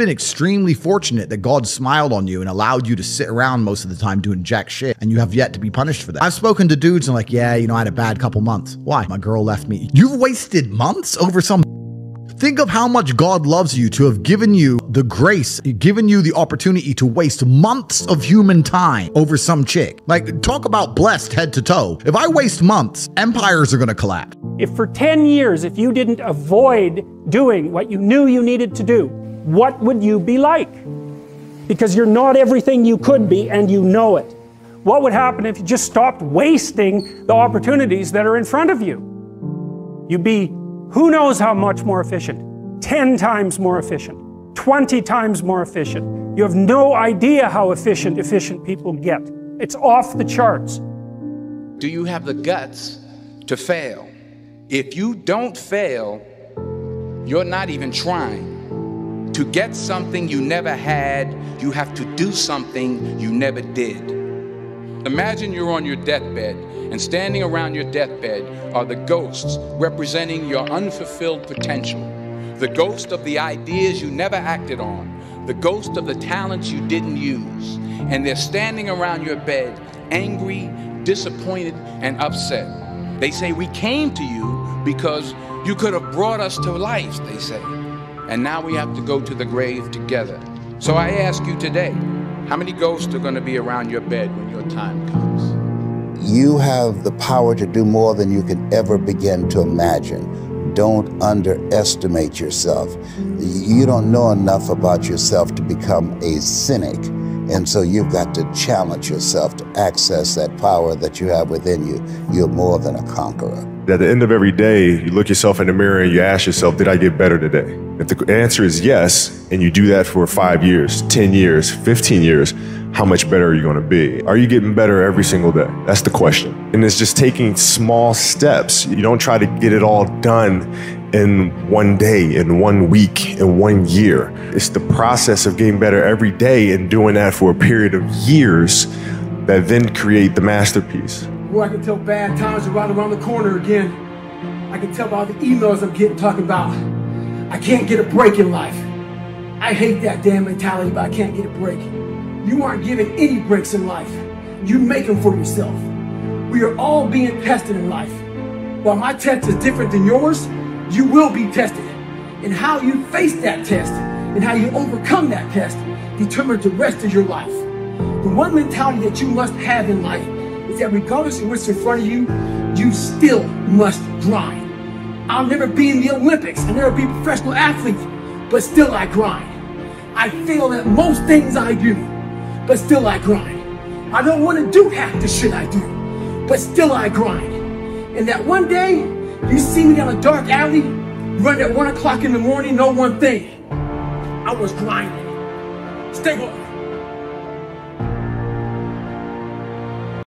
been extremely fortunate that God smiled on you and allowed you to sit around most of the time doing jack shit, and you have yet to be punished for that. I've spoken to dudes and like, yeah, you know, I had a bad couple months. Why? My girl left me. You've wasted months over some Think of how much God loves you to have given you the grace, given you the opportunity to waste months of human time over some chick. Like, talk about blessed head to toe. If I waste months, empires are gonna collapse. If for 10 years, if you didn't avoid doing what you knew you needed to do, what would you be like? Because you're not everything you could be and you know it. What would happen if you just stopped wasting the opportunities that are in front of you? You'd be who knows how much more efficient? 10 times more efficient, 20 times more efficient. You have no idea how efficient efficient people get. It's off the charts. Do you have the guts to fail? If you don't fail, you're not even trying. To get something you never had, you have to do something you never did. Imagine you're on your deathbed, and standing around your deathbed are the ghosts representing your unfulfilled potential, the ghost of the ideas you never acted on, the ghost of the talents you didn't use. And they're standing around your bed, angry, disappointed, and upset. They say, We came to you because you could have brought us to life, they say. And now we have to go to the grave together. So I ask you today, how many ghosts are going to be around your bed when your time comes? You have the power to do more than you can ever begin to imagine. Don't underestimate yourself. You don't know enough about yourself to become a cynic. And so you've got to challenge yourself to access that power that you have within you. You're more than a conqueror. At the end of every day, you look yourself in the mirror and you ask yourself, did I get better today? If the answer is yes, and you do that for five years, 10 years, 15 years, how much better are you going to be? Are you getting better every single day? That's the question. And it's just taking small steps. You don't try to get it all done in one day, in one week, in one year. It's the process of getting better every day and doing that for a period of years that then create the masterpiece. Boy, I can tell bad times are right around the corner again. I can tell by all the emails I'm getting talking about I can't get a break in life. I hate that damn mentality, but I can't get a break. You aren't given any breaks in life. You make them for yourself. We are all being tested in life. While my test is different than yours, you will be tested. And how you face that test and how you overcome that test determines the rest of your life. The one mentality that you must have in life is that regardless of what's in front of you, you still must grind. I'll never be in the Olympics, I'll never be a professional athlete, but still I grind. I fail at most things I do, but still I grind. I don't want to do half the shit I do, but still I grind. And that one day, you see me down a dark alley, run at one o'clock in the morning, know one thing. I was grinding. Stay